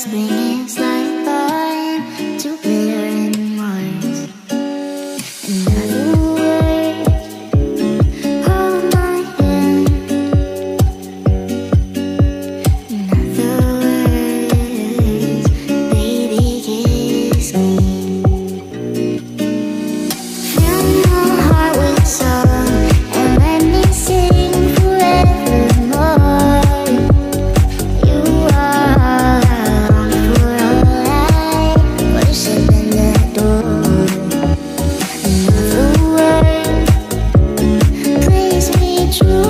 Swinging Thank